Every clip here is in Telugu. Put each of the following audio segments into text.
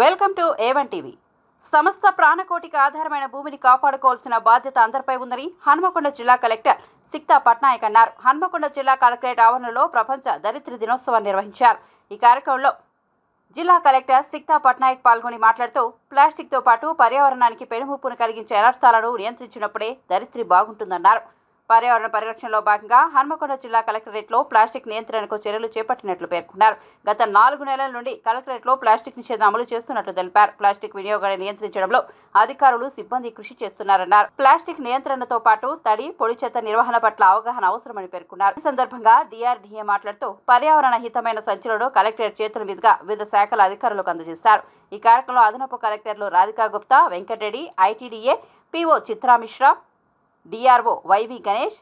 వెల్కమ్ టు ఏవన్ టీవీ సమస్త ప్రాణకోటికి ఆధారమైన భూమిని కాపాడుకోవాల్సిన బాధ్యత అందరిపై ఉందని హన్మకొండ జిల్లా కలెక్టర్ సిక్తా పట్నాయక్ అన్నారు. హన్మకొండ జిల్లా కలెక్టరేట్ ఆవరణలో ప్రపంచ దరిద్ర దినోత్సవం నిర్వహించారు. ఈ కార్యక్రమంలో జిల్లా కలెక్టర్ సిక్తా పట్నాయక్ పాల్గొని మాట్లాడుతూ ప్లాస్టిక్తో పాటు పర్యావరణానికి పెనుముప్పును కలిగించే అనర్థాలను నియంత్రించినప్పుడే దరిద్రి బాగుంటుందన్నారు. పర్యావరణ పరిరక్షణలో భాగంగా హన్మకొండ జిల్లా కలెక్టరేట్లో ప్లాస్టిక్ నియంత్రణకు చర్యలు చేపట్టినట్లు పేర్కొన్నారు. గత నాలుగు నెలల నుండి కలెక్టరేట్లో ప్లాస్టిక్ నిషేధం అమలు చేస్తున్నట్లు తెలిపారు. ప్లాస్టిక్ వినియోగాన్ని నియంత్రించడంలో అధికారులు సిబ్బంది కృషి చేస్తున్నారన్నారు. ప్లాస్టిక్ నియంత్రణతో పాటు తడి పొడి చెత్త నిర్వహణ పట్ల అవగాహన అవసరమని పేర్కొన్నారు. ఈ సందర్భంగా డిఆర్డీఏ మాట్లాడుతూ పర్యావరణ హితమైన సంచులను కలెక్టరేట్ చేతుల మీదుగా వివిధ శాఖల అధికారులకు అందజేశారు. ఈ కార్యక్రమంలో అదనపు కలెక్టర్లు Radhika Gupta Venkatareddy ITDA PO Chitra Mishra DRO YV Ganesh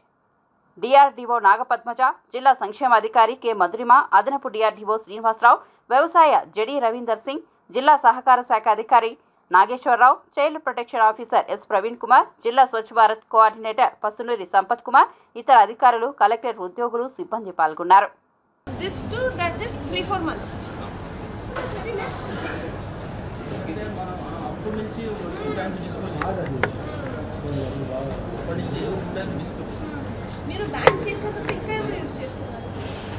DRDO Nagapadmaja జిల్లా సంక్షేమ అధికారి కె. మధురిమ అదనపు డిఆర్డీఓ శ్రీనివాసరావు వ్యవసాయ జడి రవీందర్ సింగ్ జిల్లా సహకార శాఖ అధికారి Nageswararao child protection officer S. Praveen Kumar జిల్లా స్వచ్ఛ భారత్ కోఆర్డినేటర్ పసునూరి సంపత్ కుమార్ ఇతర అధికారులు కలెక్టరేట్ ఉద్యోగులు సిబ్బంది పాల్గొన్నారు. మీరు బ్యాన్ చేసినప్పుడు ఇంకా ఎవరు యూజ్ చేస్తున్నారు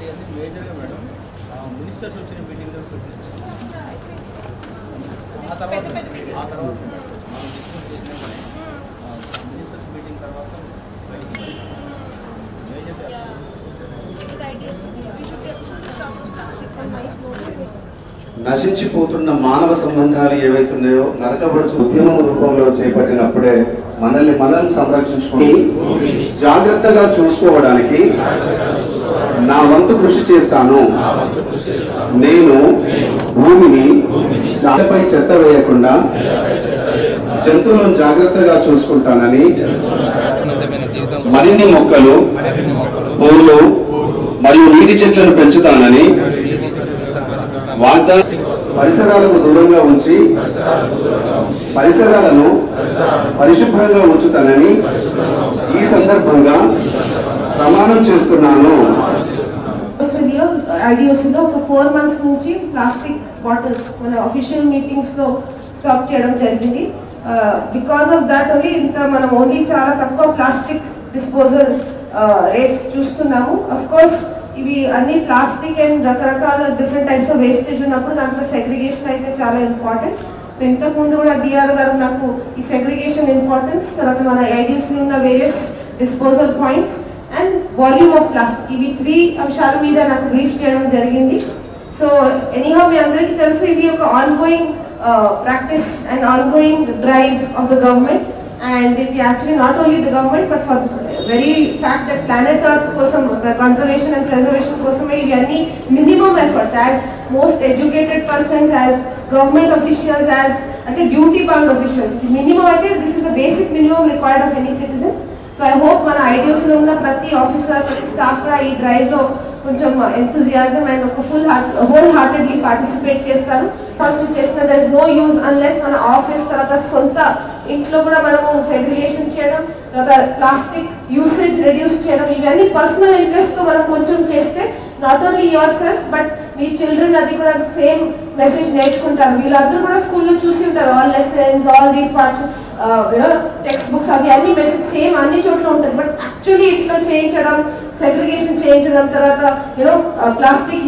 అది మేజర్గా మేడం మినిస్టర్స్ వచ్చిన మీటింగ్లో ఆ తర్వాత పెద్ద పెద్ద meetings. ఆ తర్వాత మనం డిస్పోజ్ చేసాం మినిస్టర్స్ మీటింగ్ తర్వాత మేజర్గా with ideas this we should get stop with plastics and waste no more. నశించిపోతున్న మానవ సంబంధాలు ఏవైతే ఉన్నాయో నరకబడుచు ఉద్యమం రూపంలో చేపట్టినప్పుడే మనల్ని మనం సంరక్షించుకుని జాగ్రత్తగా చూసుకోవడానికి నా వంతు కృషి చేస్తాను. నేను భూమిని చాలపై చెత్త వేయకుండా జంతువులను జాగ్రత్తగా చూసుకుంటానని మరిన్ని మొక్కలు పూలు మరియు నీటి చెట్లను పెంచుతానని వాగ్దా పరిసరాలకు దూరంగా ఉంచి పరిసరాలను పరిశుభ్రంగా ఉంచుతానని ఈ సందర్భంగా ప్రమాణం చేస్తున్నాను. ఐడియోసిలో ఒక ఫోర్ మంత్స్ నుంచి ప్లాస్టిక్ బాటిల్స్ మన అఫీషియల్ మీటింగ్స్లో స్టాప్ చేయడం జరిగింది. బికాస్ ఆఫ్ దాట్ ఓన్లీ ఇంత మనం ఓన్లీ చాలా తక్కువ ప్లాస్టిక్ డిస్పోజల్ రేట్స్ చూస్తున్నాము. అఫ్ కోర్స్ ఇవి అన్ని ప్లాస్టిక్ అండ్ రకరకాల డిఫరెంట్ టైప్స్ ఆఫ్ వేస్టేజ్ ఉన్నప్పుడు దాంట్లో సెగ్రిగేషన్ అయితే చాలా ఇంపార్టెంట్ సో ఇంతకుముందు కూడా డిఆర్ గారు నాకు ఈ సెగ్రిగేషన్ ఇంపార్టెన్స్ తర్వాత మన ఐడియోస్లో ఉన్న various disposal points and volume of plastic ఇవి త్రీ అంశాల మీద నాకు బ్రీఫ్ చేయడం జరిగింది. సో ఎనీహా మీ అందరికీ తెలుసు ఇది ఒక ongoing practice and ongoing drive of the government and ఇది actually not only the government but for very fact that planet earth కోసం కన్జర్వేషన్ అండ్ ప్రిజర్వేషన్ కోసమే ఇవన్నీ minimum efforts as most educated persons as government officials as అంటే డ్యూటీ బౌండ్ అఫీషియల్స్ మినిమం అయితే this is the basic minimum required of any citizen so I hope మన ఐడియోస్లో ఉన్న ప్రతి ఆఫీసర్ ప్రతి స్టాఫ్ కూడా ఈ డ్రైవ్లో కొంచెం ఎంతూజియాజం అండ్ ఒక full heart whole heartedly participate చేస్తారు. పర్సూ చేసిన there is no use unless మన ఆఫీస్ తర్వాత సొంత ఇంట్లో కూడా మనము సెగ్రిగేషన్ చేయడం. కదా ప్లాస్టిక్ యూసేజ్ రెడ్యూస్ చేయడం ఇవన్నీ పర్సనల్ ఇంట్రెస్ట్తో మనం కొంచెం చేస్తే not only yourself but మీ చిల్డ్రన్ అది కూడా సేమ్ మెసేజ్ నేర్చుకుంటారు. వీళ్ళందరూ కూడా స్కూల్లో చూసి ఉంటారు. All lessons all these parts you know textbooks అవి అన్ని మెసేజ్ సేమ్ అన్ని చోట్ల ఉంటుంది. బట్ యాక్చువల్లీ ఇట్లా చేయించడం సెగ్రిగేషన్ చేయించడం తర్వాత యూనో ప్లాస్టిక్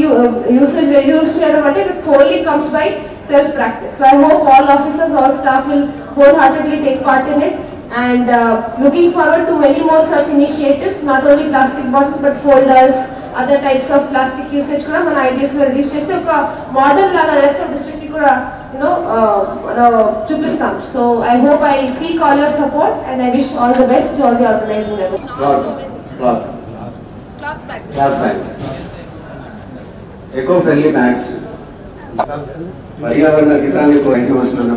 యూసేజ్ రెడ్యూస్ చేయడం అంటే it solely comes by self practice so I hope all officers all staff will wholeheartedly take part in it and uh, looking forward to many more such initiatives not only plastic bottles but folders other types of plastic usage కూడా మన ఐడియాస్ రిడ్యూస్ చేస్తే ఒక మోడల్ లాగా రెస్ట్ ఆఫ్ డిస్ట్రిక్ట్ కూడా యూనో చూపిస్తాం. So I hope I seek all your support and I wish all the best to all the organizing cloth cloth cloth. Bags. Cloth bags eco friendly bags పర్యావరణ హితాన్ని కోరికి వస్తున్న